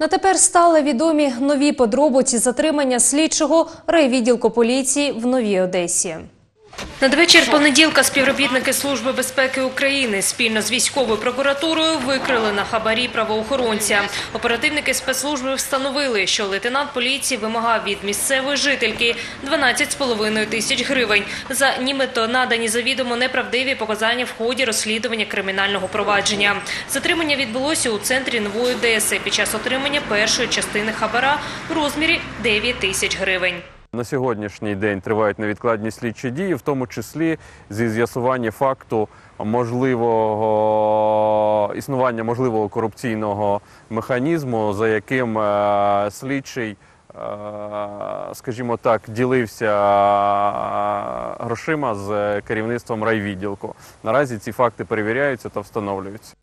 На тепер стали відомі нові подробиці затримання слідчого райвідділку поліції в Новій Одесі. Надвечір понеділка співробітники Служби безпеки України спільно з військовою прокуратурою викрили на хабарі правоохоронця. Оперативники спецслужби встановили, що лейтенант поліції вимагав від місцевої жительки 12,5 тисяч гривень за нібито надані завідомо неправдиві показання в ході розслідування кримінального провадження. Затримання відбулося у центрі Нової Одеси під час отримання першої частини хабара у розмірі 9 тисяч гривень. На сьогоднішній день тривають невідкладні слідчі дії, в тому числі зі з'ясування факту можливого існування можливого корупційного механізму, за яким е, слідчий, е, скажімо так, ділився грошима з керівництвом райвідділку. Наразі ці факти перевіряються та встановлюються.